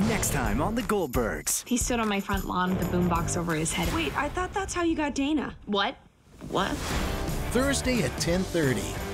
Next time on The Goldbergs. He stood on my front lawn with a boombox over his head. Wait, I thought that's how you got Dana. What? What? Thursday at 10:30.